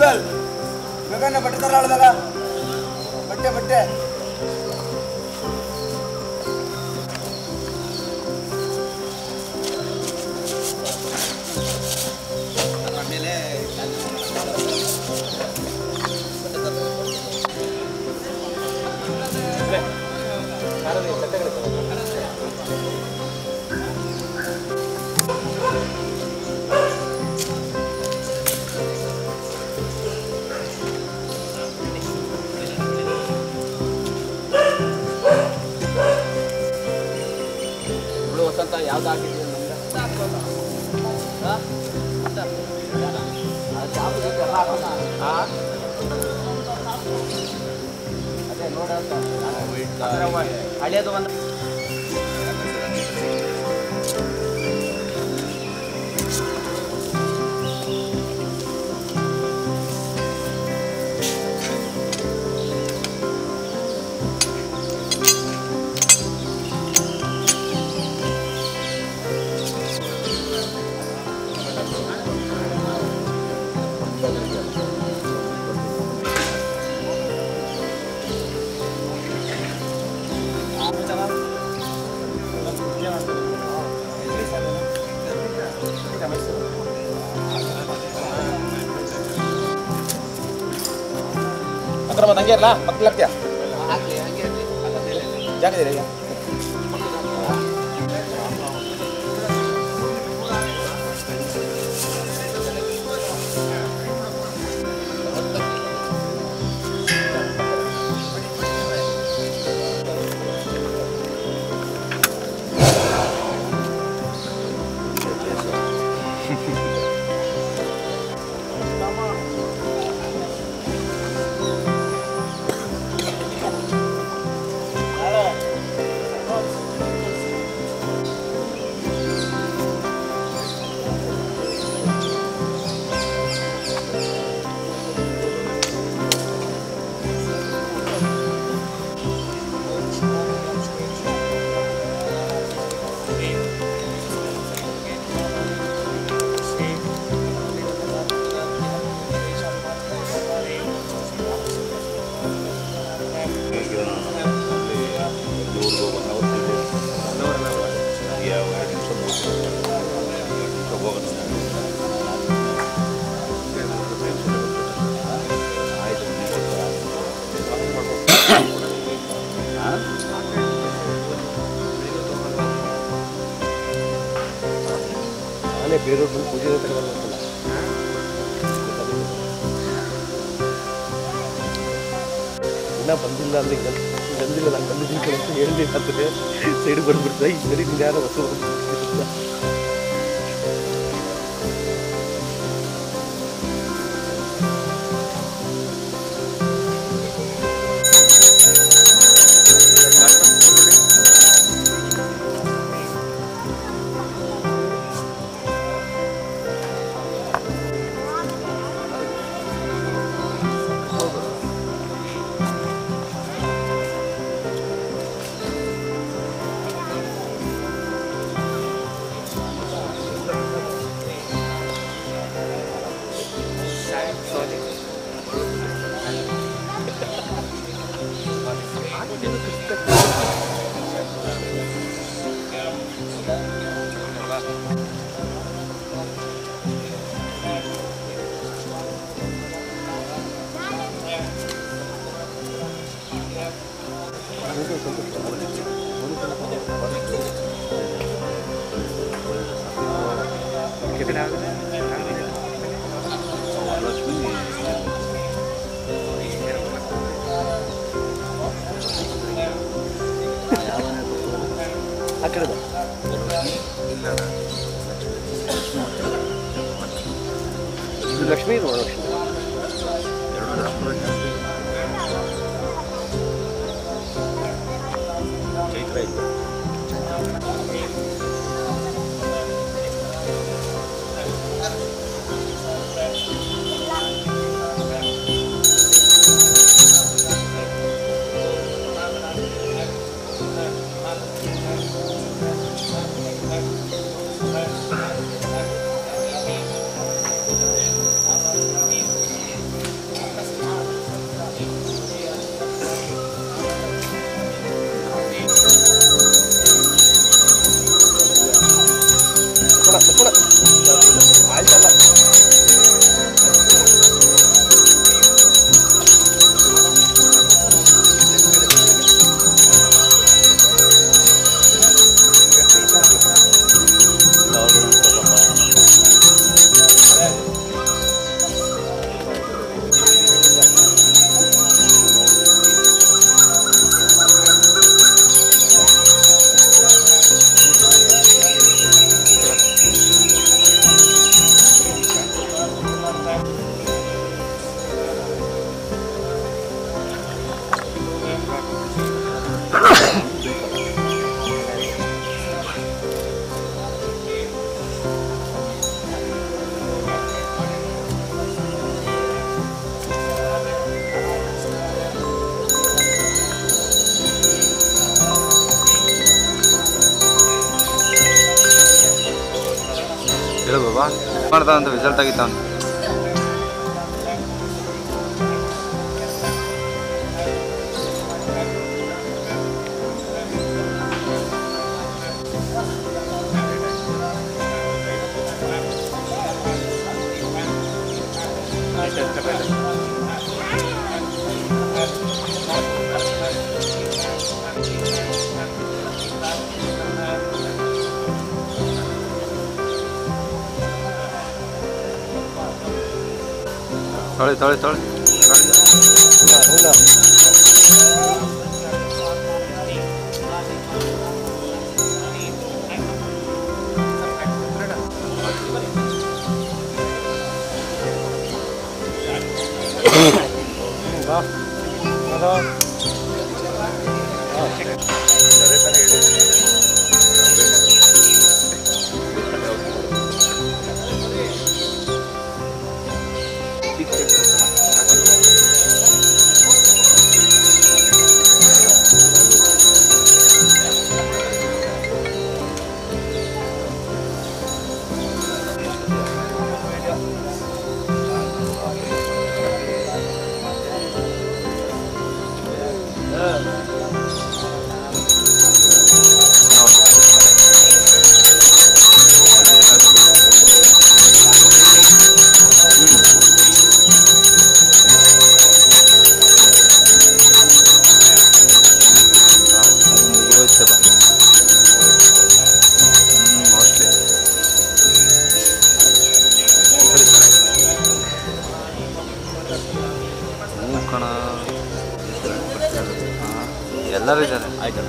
ಸುಬ್ಬಲ್ ಗಗನ ಬಟ್ಟೆ ತರ ಆಳ್ದಾಗ ಬಟ್ಟೆ ಬಟ್ಟೆ ಹಳಿಯೋದು ಒಂದು ಹತ್ರ ಬಂದು ಹಂಗೆ ಇರಲ್ಲ ಮಕ್ಕಳು ಹಾಕ್ತೀಯ ಹಾಕ್ಲಿ ಹಂಗೆ ಇರ್ಲಿ. ಜಾಗ ಇದೆ என்ன பந்தில்லாத இடம் பந்தில் நான் கண்டுபிடிக்க எழுதி பார்த்துட்டு சைடு படுத்துட்டு இதுவரை நேரம் வசூல் लक्ष्मी लक्ष्मी। ಮಾಡ್ದ ಅಂತ ರಿಸಲ್ಟ್ ಆಗಿತ್ತವನು 誰誰誰？好。ಎಲ್ಲರೂ ಇದ್ದಾರೆ ಆಯ್ತು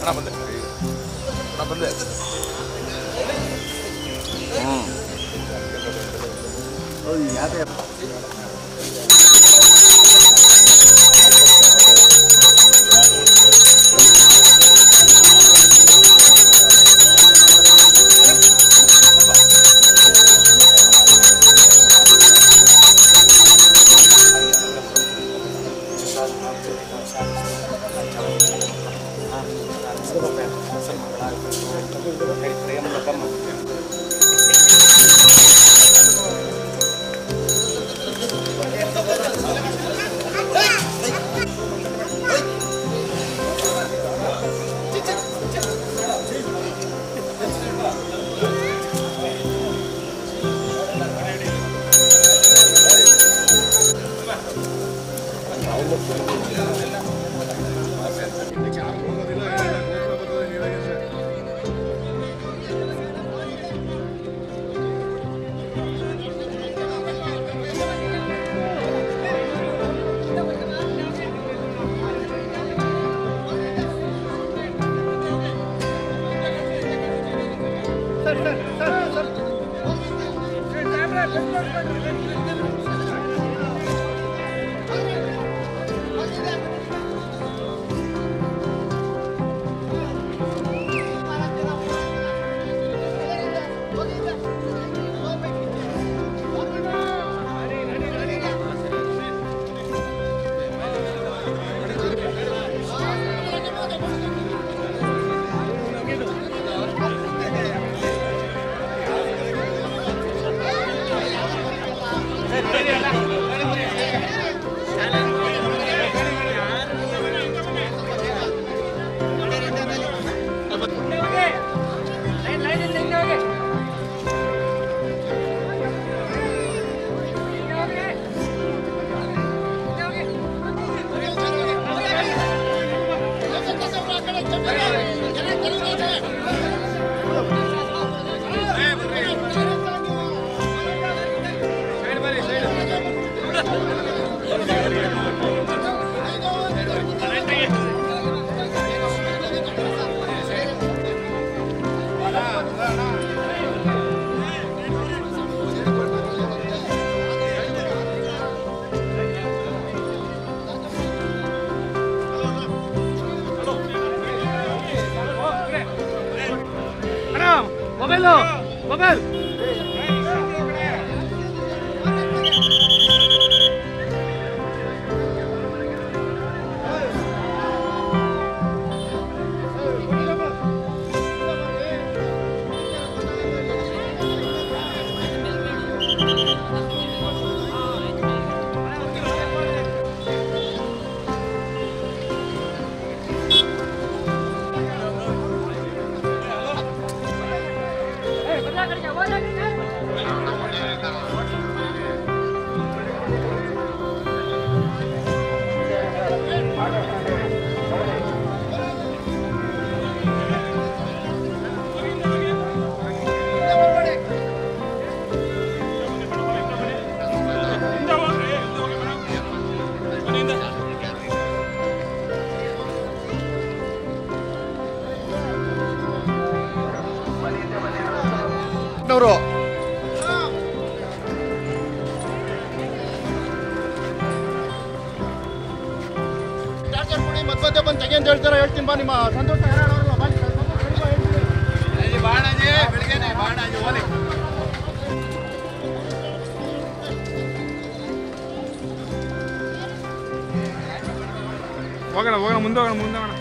ಅಣ್ಣ ಬಂದೆ ಅಣ್ಣ ಬಂದೆ ಹ್ಞೂ ನವರು Gracias. ಬಂದು ತೆಗೆ ಅಂತ ಹೇಳ್ತಾರೆ? ಹೇಳ್ತೀನಿ ಬಾ ನಿಮ್ಮ ಸಂತೋಷ. ಹೋಗೋಣ ಹೋಗೋಣ ಮುಂದೆ ಹೋಗೋಣ ಮುಂದೆ ಹೋಗೋಣ.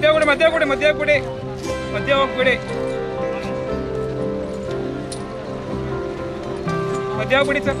ಮಧ್ಯ ಕೊಡಿ ಮಧ್ಯ ಕೊಡಿ ಮಧ್ಯ ಕೊಡಿ. ಮಧ್ಯ ಹೋಗ್ಬಿಡಿ ಮಧ್ಯ ಹೋಗ್ಬಿಡಿ sir.